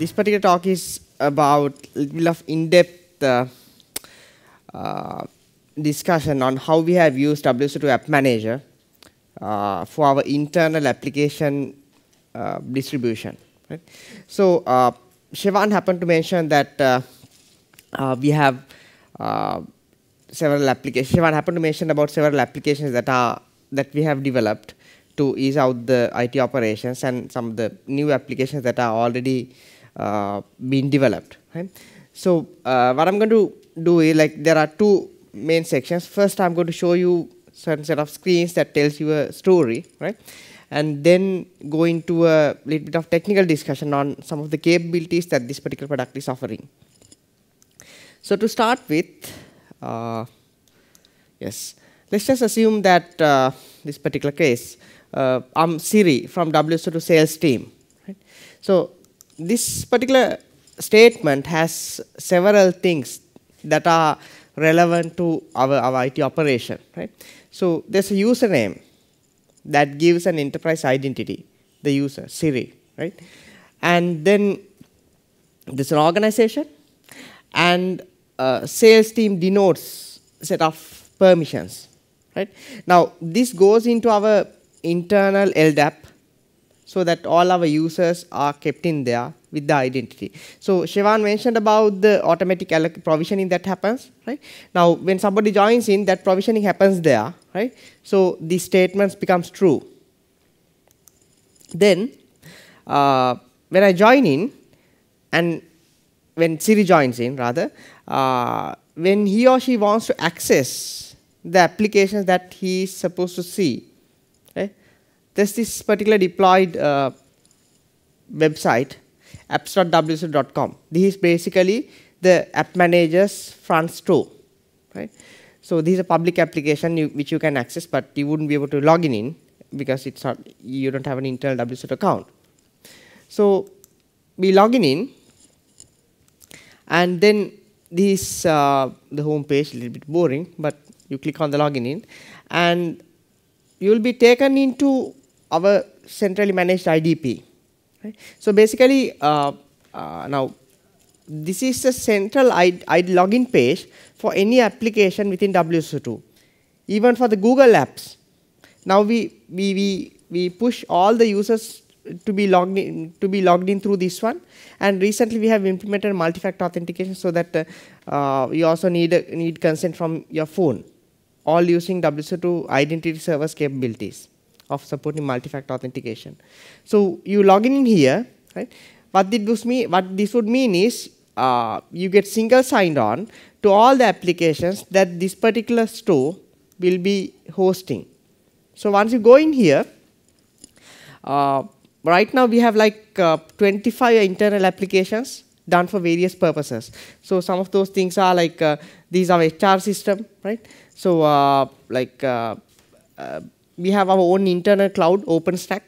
this particular talk is about a little of in-depth uh, uh, discussion on how we have used WSO2 App Manager uh, for our internal application uh, distribution. Right? So uh, Siobhan happened to mention that uh, uh, we have several applications. Siobhan happened to mention about several applications that are that we have developed to ease out the IT operations and some of the new applications that are already uh, being developed. Right? So uh, what I'm going to do is like there are two main sections. First, I'm going to show you certain set of screens that tells you a story, right? And then go into a little bit of technical discussion on some of the capabilities that this particular product is offering. So to start with, uh, yes, let's just assume that uh, this particular case, uh, I'm Siri from WSO2 sales team. Right? So this particular statement has several things that are relevant to our, our IT operation. Right? So there's a username that gives an enterprise identity, the user, Siri. Right? And then there's an organization and sales team denotes set of permissions. Right? Now this goes into our internal LDAP so that all our users are kept in there with the identity. So Shivan mentioned about the automatic provisioning that happens, right? Now when somebody joins in, that provisioning happens there, right? So the statements becomes true. Then uh, when I join in, and when Siri joins in rather, uh, when he or she wants to access the applications that he is supposed to see, there's this particular deployed uh, website, apps.wso.com. This is basically the app manager's front store, right? So this is a public application you, which you can access, but you wouldn't be able to log in because it's not you don't have an internal WSO2 account. So we log in, and then this uh, the home page a little bit boring, but you click on the login in, and you will be taken into our centrally managed IDP. Right? So basically, uh, uh, now this is the central ID, ID login page for any application within WSO2, even for the Google Apps. Now we, we, we, we push all the users to be logged in to be logged in through this one and recently we have implemented multi-factor authentication so that uh, uh, you also need a, need consent from your phone all using WSO2 identity service capabilities of supporting multi-factor authentication. So you log in here, right? What this mean? What this would mean is uh, you get single signed on to all the applications that this particular store will be hosting. So once you go in here, uh, right now we have like uh, 25 internal applications done for various purposes. So some of those things are like uh, these are HR system, right? So uh, like uh, we have our own internal cloud, OpenStack.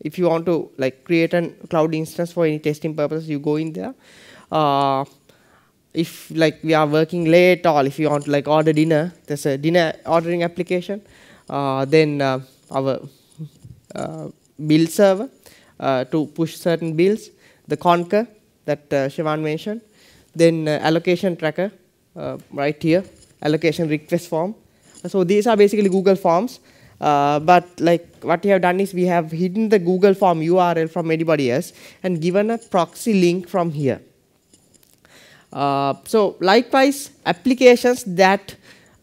If you want to like create a cloud instance for any testing purposes, you go in there. Uh, if like we are working late or if you want to like order dinner, there's a dinner ordering application. Uh, then uh, our uh, bill server uh, to push certain bills. The Concur that uh, Siobhan mentioned. Then uh, allocation tracker right here, allocation request form. So these are basically Google Forms uh, but like what we have done is we have hidden the Google form URL from anybody else and given a proxy link from here. Uh, so likewise, applications that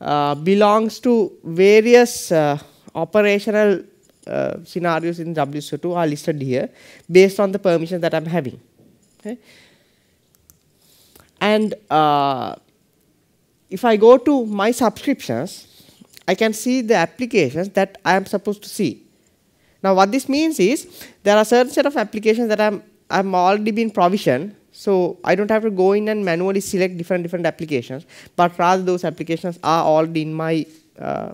uh, belongs to various uh, operational uh, scenarios in WSO2 are listed here based on the permission that I'm having. Okay? And uh, if I go to my subscriptions, I can see the applications that I am supposed to see. Now what this means is there are certain set of applications that I'm I'm already been provisioned so I don't have to go in and manually select different different applications but rather those applications are already in my uh,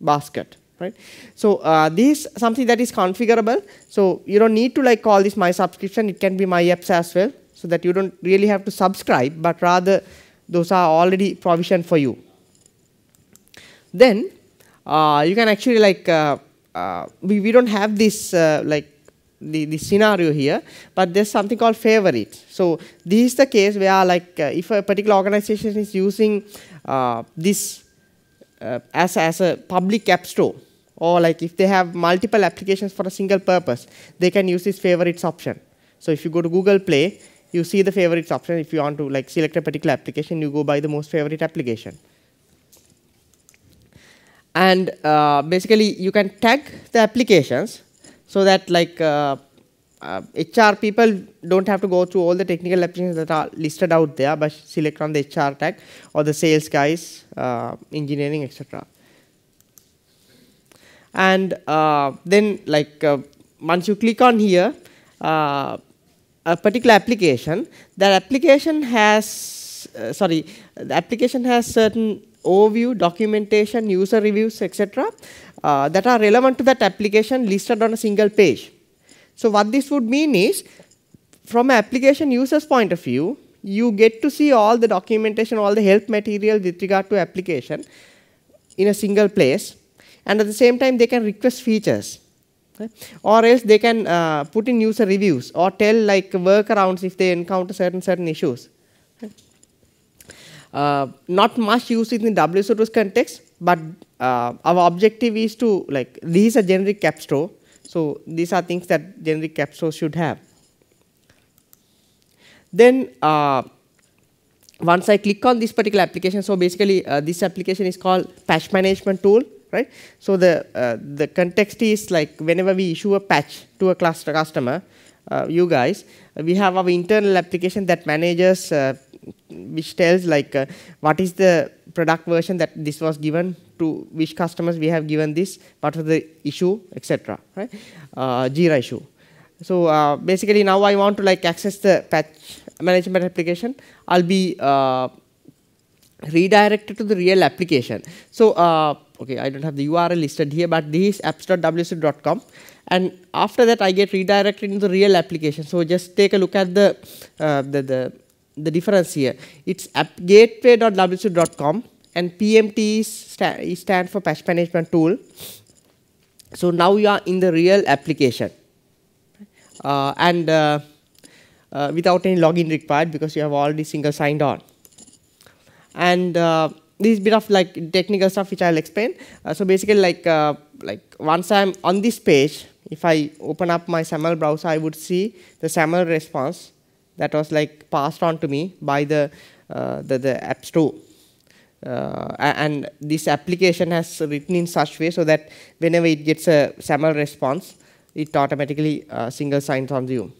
basket right? So uh, this is something that is configurable. So you don't need to like call this my subscription. It can be my apps as well so that you don't really have to subscribe but rather those are already provisioned for you then uh, you can actually like uh, uh, we, we don't have this uh, like the, the scenario here, but there's something called favorites. So this is the case where like uh, if a particular organization is using uh, this as, as a public app store, or like if they have multiple applications for a single purpose, they can use this favorites option. So if you go to Google Play, you see the favorites option. If you want to like select a particular application, you go by the most favorite application. And uh, basically, you can tag the applications so that like uh, uh, HR people don't have to go through all the technical applications that are listed out there, but select on the HR tag or the sales guys, uh, engineering, etc. And uh, then like uh, once you click on here, a particular application, that application has, sorry, the application has certain overview, documentation, user reviews, etc. Uh, that are relevant to that application listed on a single page. So what this would mean is, from an application user's point of view, you get to see all the documentation, all the help material with regard to application in a single place. And at the same time, they can request features. Or else they can uh, put in user reviews or tell like workarounds if they encounter certain certain issues. Uh, not much used in the WSO2 context, but uh, our objective is to like these are generic app store. So these are things that generic app store should have. Then uh, once I click on this particular application, so basically uh, this application is called patch management tool, right? So the uh, the context is like whenever we issue a patch to a cluster customer, uh, you guys, we have our internal application that manages which tells like uh, what is the product version that this was given to which customers we have given this, what was the issue, etc. Right? Uh, Jira issue. So uh, basically now I want to like access the patch management application. I'll be uh, redirected to the real application. So uh, okay, I don't have the URL listed here, but this is apps.wso2.com. And after that, I get redirected into the real application. So just take a look at the uh, the, the the difference here. It's gateway.wso2.com and PMT sta stand for patch management tool. So now you are in the real application uh, and uh, uh, without any login required because you have already single signed on. And uh, this bit of like technical stuff which I'll explain. Uh, so basically like uh, like once I'm on this page, if I open up my SAML browser, I would see the SAML response that was like passed on to me by the, uh, the, the App Store. Uh, and this application has written in such way so that whenever it gets a SAML response, it automatically uh, single signs on you.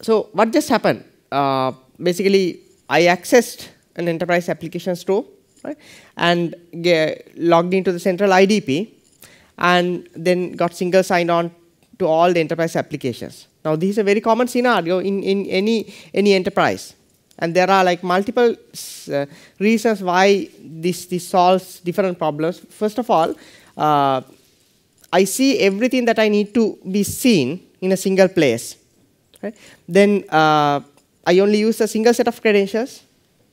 So what just happened? Uh, basically, I accessed an enterprise application store right, and get, logged into the central IDP and then got single sign on to all the enterprise applications. Now this is a very common scenario in, in any, any enterprise. And there are like multiple uh, reasons why this, this solves different problems. First of all, uh, I see everything that I need to be seen in a single place. Then uh, I only use a single set of credentials,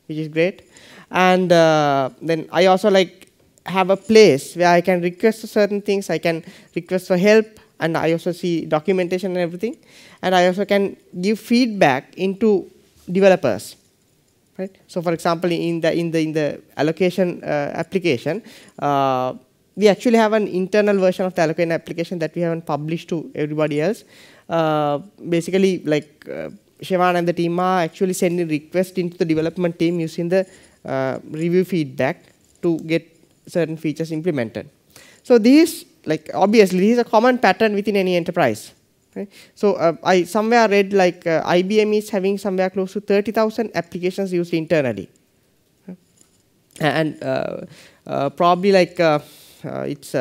which is great. And uh, then I also like have a place where I can request certain things. I can request for help and I also see documentation and everything. And I also can give feedback into developers. Right? So for example, in the, in the, in the allocation uh, application, uh, we actually have an internal version of the allocation application that we haven't published to everybody else. Uh, basically, like uh, Shivan and the team are actually sending requests into the development team using the uh, review feedback to get certain features implemented. So these like obviously this is a common pattern within any enterprise. Right? So uh, I somewhere read like uh, IBM is having somewhere close to 30,000 applications used internally, and uh, uh probably like uh, uh, it's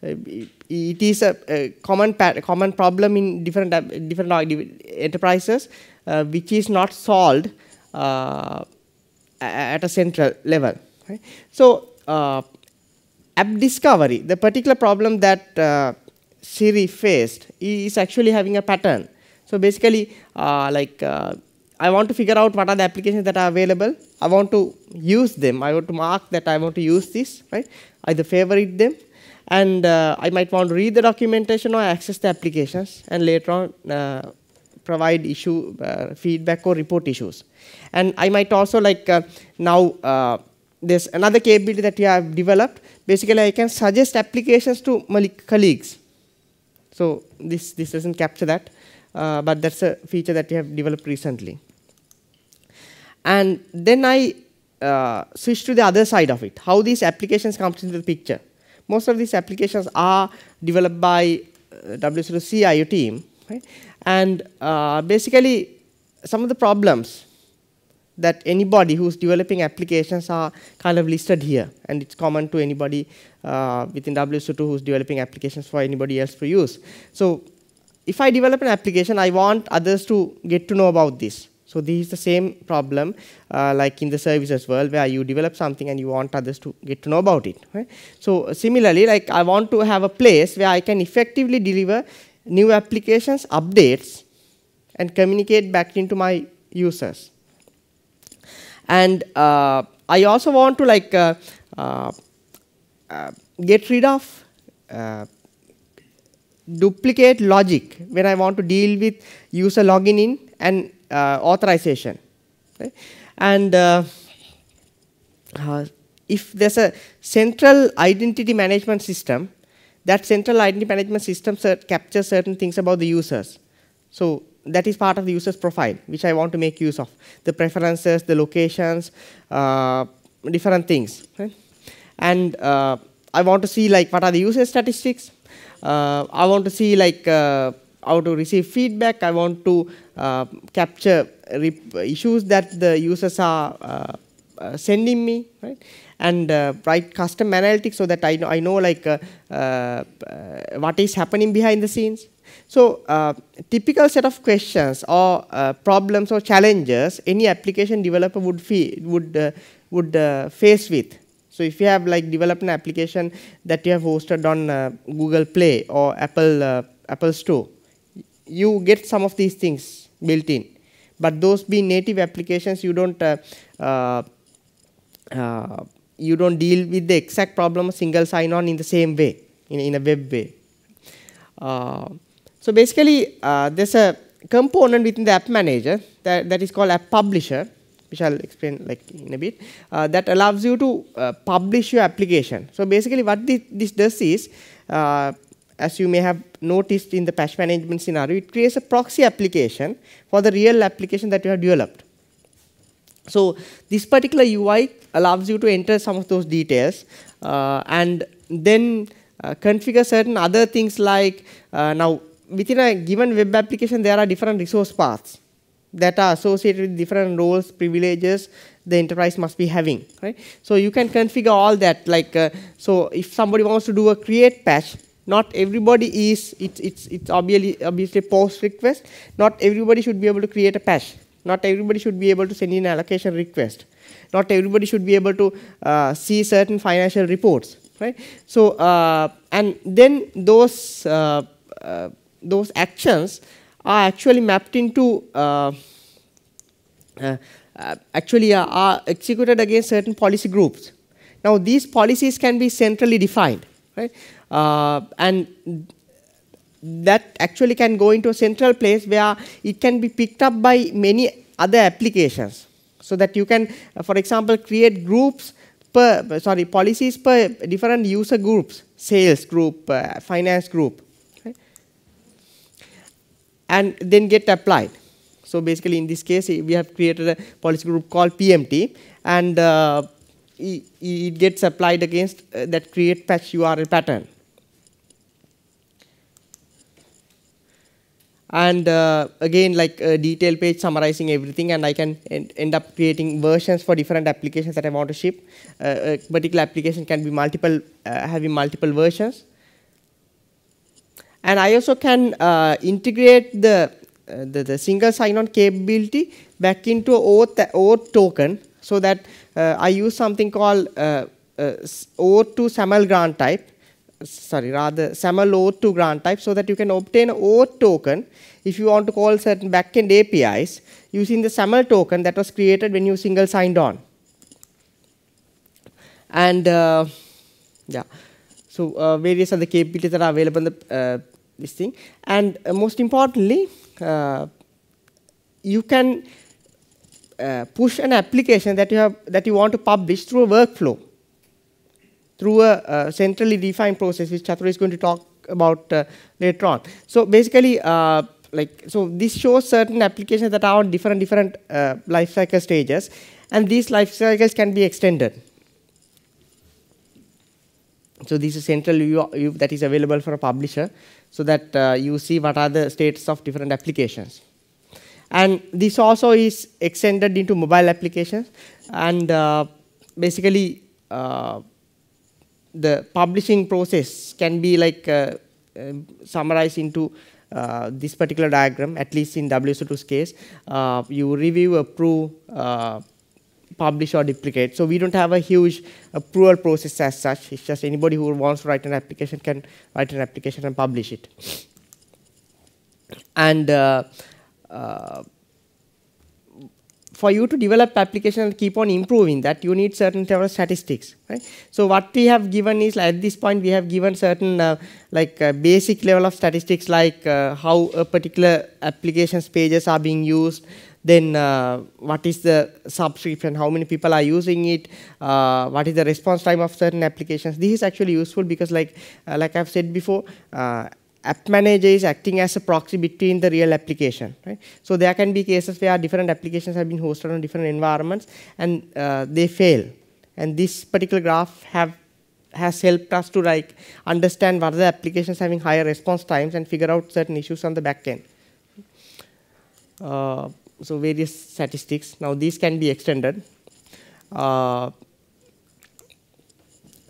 it is a, a common common problem in different different enterprises, which is not solved at a central level. Right? So app discovery, the particular problem that uh, Siri faced is actually having a pattern. So basically, uh, like uh, I want to figure out what are the applications that are available. I want to use them. I want to mark that I want to use this, right? Either favorite them, and uh, I might want to read the documentation or access the applications and later on uh, provide issue uh, feedback or report issues. And I might also like now there's another capability that we have developed. Basically, I can suggest applications to my colleagues. So this this doesn't capture that, uh, but that's a feature that we have developed recently. And then I uh, switch to the other side of it, how these applications come into the picture. Most of these applications are developed by uh, WSO2 CIO team, right? and uh, basically some of the problems that anybody who's developing applications are kind of listed here, and it's common to anybody uh, within WSO2 who's developing applications for anybody else to use. So if I develop an application, I want others to get to know about this. So this is the same problem uh, like in the services world where you develop something and you want others to get to know about it. Right? So similarly, like I want to have a place where I can effectively deliver new applications, updates, and communicate back into my users. And uh, I also want to like uh, uh, get rid of duplicate logic when I want to deal with user login in and authorization. And if there's a central identity management system, that central identity management system captures certain things about the users. So that is part of the user's profile, which I want to make use of. The preferences, the locations, uh, different things. And uh, I want to see like what are the user statistics. Uh, I want to see like how to receive feedback. I want to uh, capture issues that the users are uh, uh, sending me, right? And uh, write custom analytics so that I know, I know like uh, what is happening behind the scenes. So typical set of questions or problems or challenges any application developer would would would face with. So if you have like developed an application that you have hosted on Google Play or Apple Apple Store, you get some of these things built in. But those being native applications, you don't uh, uh, uh, you don't deal with the exact problem of single sign-on in the same way, in, in a web way. Uh, so basically, uh, there's a component within the app manager that, that is called app publisher, which I'll explain like in a bit, uh, that allows you to publish your application. So basically, what this, this does is as you may have noticed in the patch management scenario, it creates a proxy application for the real application that you have developed. So this particular UI allows you to enter some of those details uh, and then uh, configure certain other things like uh, now within a given web application there are different resource paths that are associated with different roles, privileges the enterprise must be having, right? So you can configure all that like, uh, so if somebody wants to do a create patch, not everybody is, it's, it's, it's obviously, obviously post request. Not everybody should be able to create a patch. Not everybody should be able to send in allocation request. Not everybody should be able to uh, see certain financial reports, right? So, uh, and then those, uh, uh those actions are actually mapped into uh, uh, actually are executed against certain policy groups. Now these policies can be centrally defined, right? And that actually can go into a central place where it can be picked up by many other applications. So that you can uh, for example create groups per sorry policies per different user groups sales group uh, finance group okay? and then get applied. So basically in this case we have created a policy group called PMT and uh, it, it, gets applied against uh, that create patch URL pattern and uh, again like a detail page summarizing everything and I can end, up creating versions for different applications that I want to ship. Uh, a particular application can be multiple, uh, having multiple versions. And I also can uh, integrate the, uh, the, the, single sign-on capability back into OAuth, OAuth token so that uh, I use something called OAuth to SAML grant type sorry, rather SAML OAuth2 grant type so that you can obtain OAuth token if you want to call certain backend APIs using the SAML token that was created when you single signed on. And uh, yeah, so uh, various other capabilities that are available in the, uh, this thing. And uh, most importantly, you can push an application that you have that you want to publish through a workflow, through a, a centrally defined process, which Chatur is going to talk about later on. So basically, like so this shows certain applications that are on different different uh, life cycle stages and these life cycles can be extended so this is central view, that is available for a publisher so that uh, you see what are the states of different applications and this also is extended into mobile applications and uh, basically uh, the publishing process can be like uh, um, summarized into uh, this particular diagram, at least in WSO2's case, uh, you review, approve, uh, publish or duplicate. So we don't have a huge approval process as such. It's just anybody who wants to write an application can write an application and publish it. And uh, uh, for you to develop application and keep on improving that, you need certain level of statistics. Right? So what we have given is at this point we have given certain uh, like uh, basic level of statistics like uh, how a particular applications pages are being used, then uh, what is the subscription, how many people are using it, uh, what is the response time of certain applications. This is actually useful because like, uh, like I've said before, app manager is acting as a proxy between the real application. Right? So there can be cases where different applications have been hosted on different environments and uh, they fail. And this particular graph have has helped us to like understand what the applications having higher response times and figure out certain issues on the back end. Uh, so various statistics. Now these can be extended. Uh,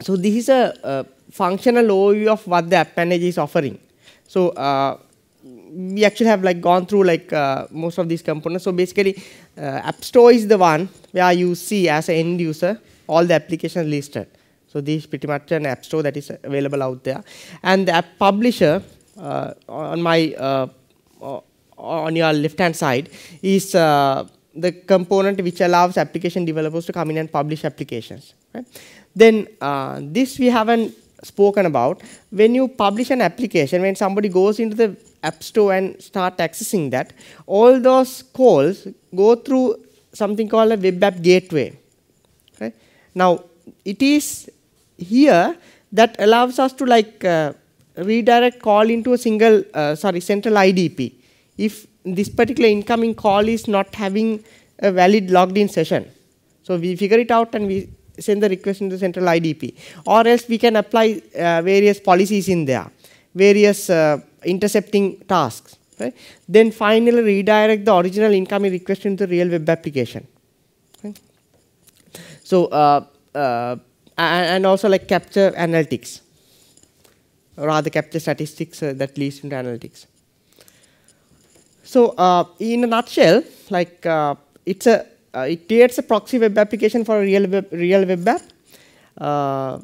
so this is a, a functional overview of what the app manager is offering. So uh, we actually have like gone through like uh, most of these components. So basically, uh, App Store is the one where you see as an end user all the applications listed. So this is pretty much an App Store that is available out there. And the App Publisher uh, on my uh, on your left hand side is uh, the component which allows application developers to come in and publish applications. Right? Then this we haven't spoken about, when you publish an application, when somebody goes into the app store and start accessing that, all those calls go through something called a web app gateway. Now, it is here that allows us to like uh, redirect call into a single, uh, sorry, central IDP. If this particular incoming call is not having a valid logged in session. So we figure it out and we send the request into the central IDP. Or else we can apply uh, various policies in there, various uh, intercepting tasks. Right? Then finally redirect the original incoming request into the real web application. Okay? So, uh, uh and also like capture analytics, or rather capture statistics uh, that leads into analytics. So, uh, in a nutshell, like it's a uh, it creates a proxy web application for a real web, real web app. Uh,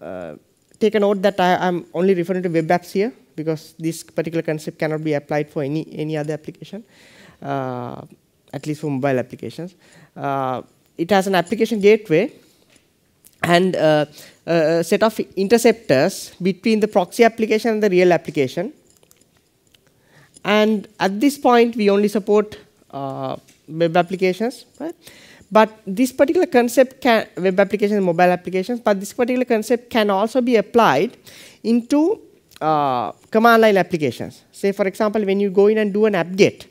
uh, take a note that I am only referring to web apps here because this particular concept cannot be applied for any, any other application, uh, at least for mobile applications. Uh, it has an application gateway and uh, a set of interceptors between the proxy application and the real application. And at this point, we only support web applications, right? But this particular concept can, web applications, mobile applications, but this particular concept can also be applied into uh, command line applications. Say, for example, when you go in and do an apt-get,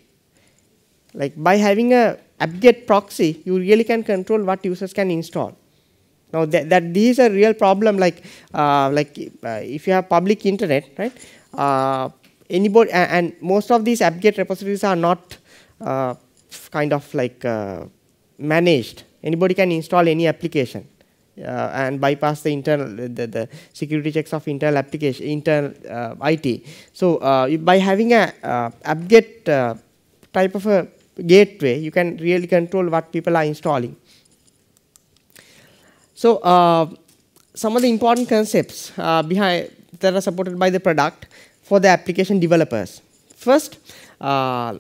like by having a apt-get proxy, you really can control what users can install. Now that, that this is a real problem. Like uh, like uh, if you have public internet, right? Uh, anybody and, most of these apt-get repositories are not uh, kind of like uh, managed. Anybody can install any application uh, and bypass the internal the, the security checks of internal application internal uh, IT. So uh, by having a uh, apt-get type of a gateway, you can really control what people are installing. So some of the important concepts behind that are supported by the product for the application developers. First, uh,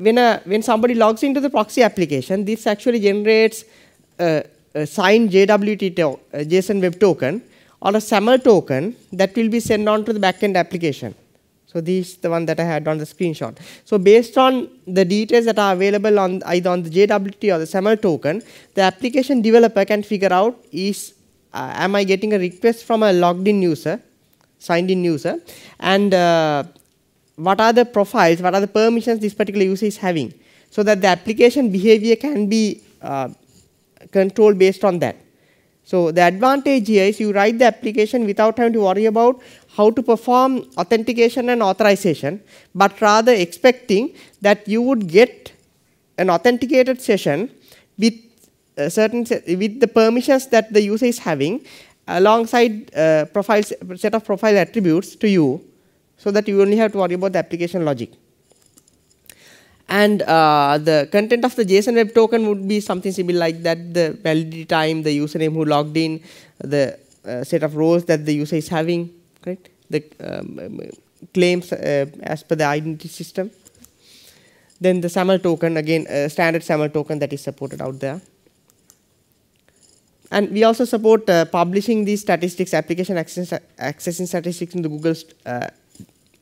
when, a, when somebody logs into the proxy application, this actually generates a, a signed JWT to, a JSON web token or a SAML token that will be sent on to the backend application. So this is the one that I had on the screenshot. So based on the details that are available on either on the JWT or the SAML token, the application developer can figure out is uh, am I getting a request from a logged in user, signed in user, and uh, what are the profiles, what are the permissions this particular user is having, so that the application behavior can be uh, controlled based on that. So the advantage here is you write the application without having to worry about how to perform authentication and authorization, but rather expecting that you would get an authenticated session with certain with the permissions that the user is having alongside uh, profiles set of profile attributes to you so that you only have to worry about the application logic. And uh, the content of the JSON web token would be something similar like that the validity time the username who logged in the uh, set of rows that the user is having right the um, claims uh, as per the identity system. Then the SAML token again standard SAML token that is supported out there. And we also support uh, publishing these statistics, application access, accessing statistics into Google, uh,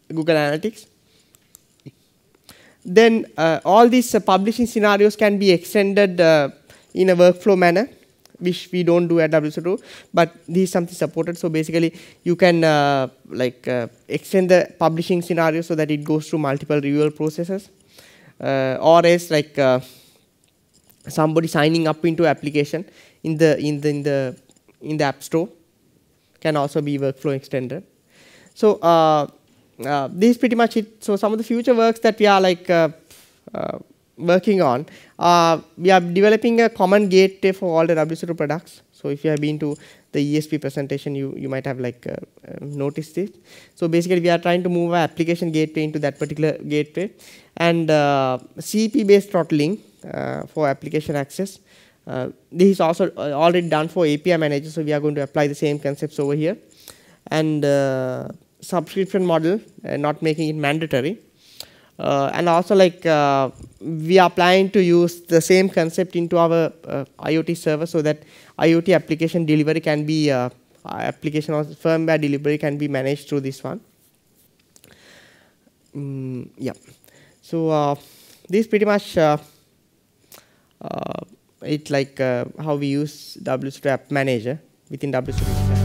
Google Analytics. Then uh, all these uh, publishing scenarios can be extended uh, in a workflow manner, which we don't do at WSO2, but this is something supported. So basically, you can like extend the publishing scenario so that it goes through multiple review processes, or else like somebody signing up into application in the in the in the in the app store can also be workflow extended so uh, uh, this is pretty much it. So some of the future works that we are like uh, uh working on uh, we are developing a common gateway for all the WSO2 products. So if you have been to the ESB presentation you you might have like uh, noticed it. So basically we are trying to move our application gateway into that particular gateway. And CP based throttling for application access. Uh, this is also uh, already done for API manager, so we are going to apply the same concepts over here. And uh, subscription model, and not making it mandatory. Uh, and also like uh, we are planning to use the same concept into our uh, IoT server so that IoT application delivery can be application or firmware delivery can be managed through this one. Mm, yeah. So this pretty much it's like uh, how we use WSO2 App Manager within WSO2.